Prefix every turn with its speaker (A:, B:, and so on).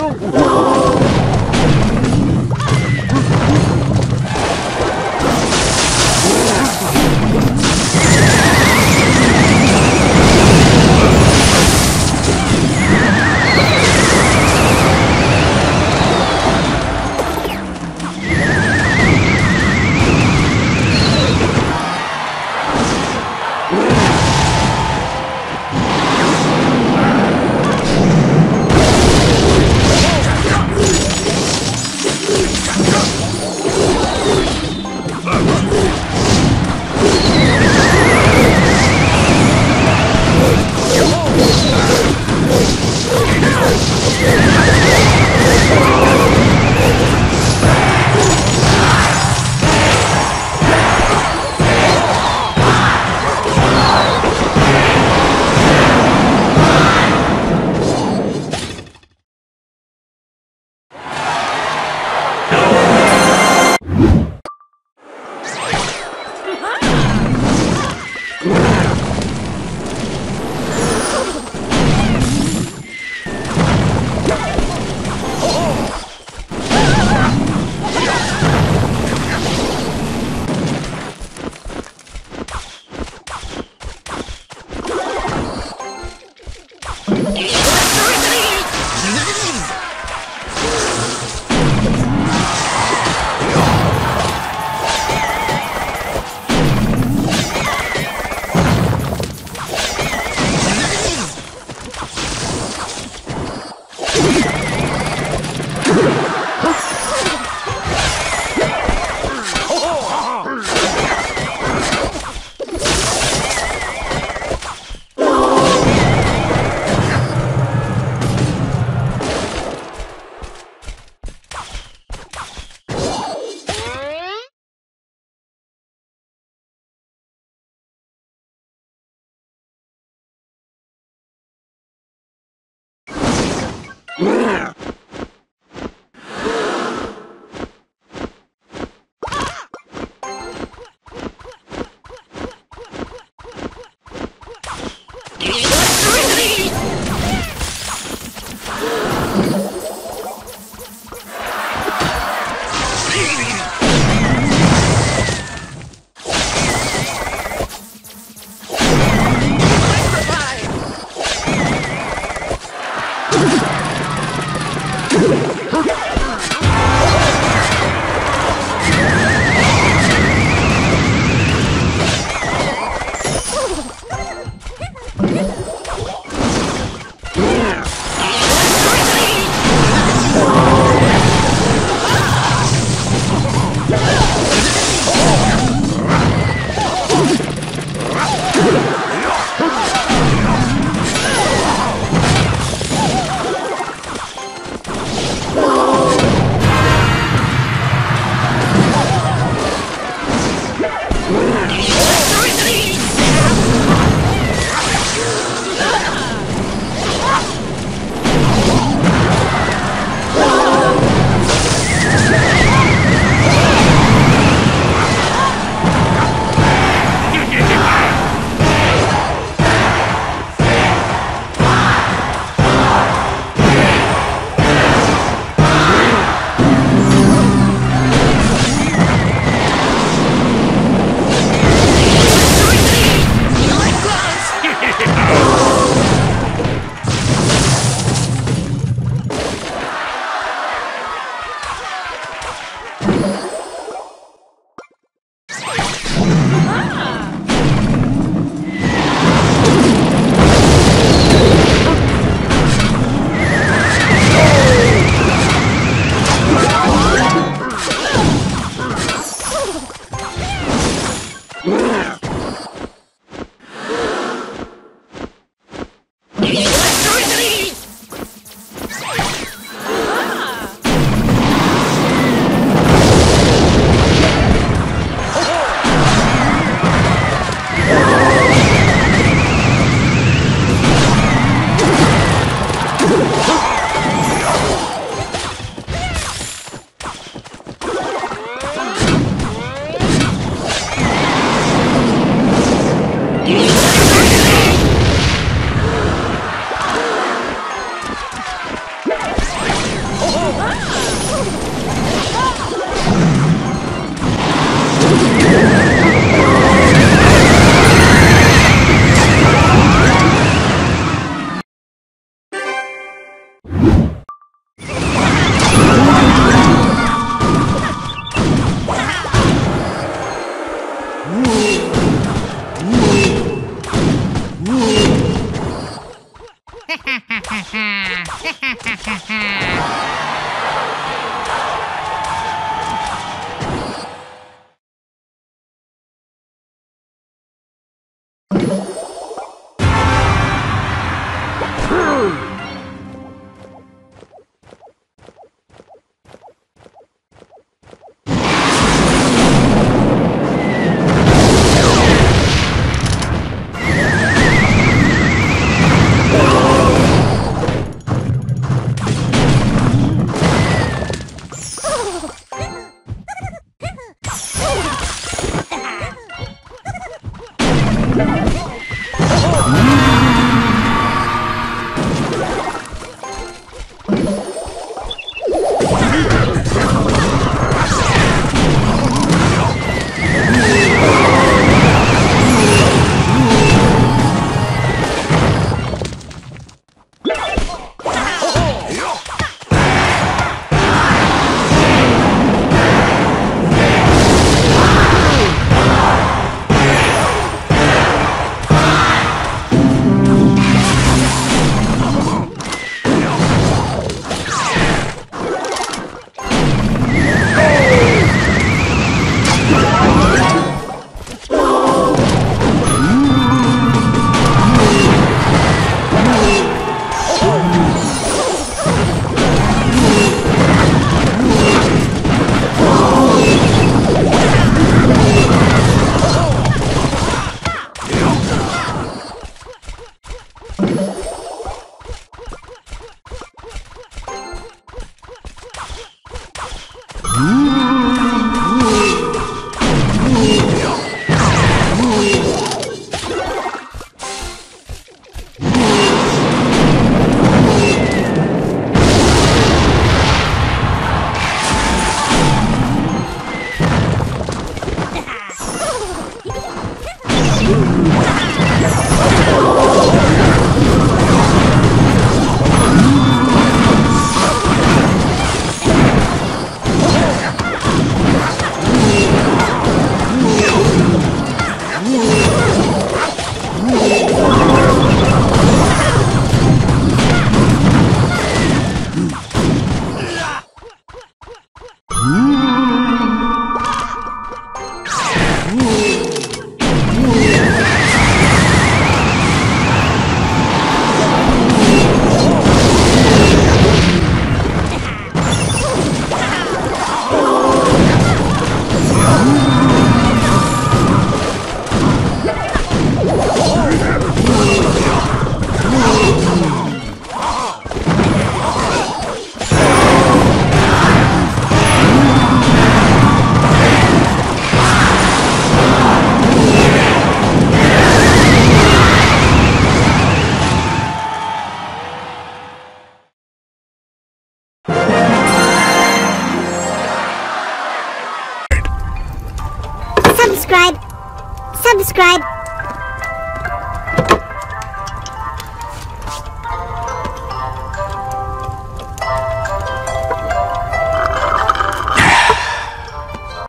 A: Oh,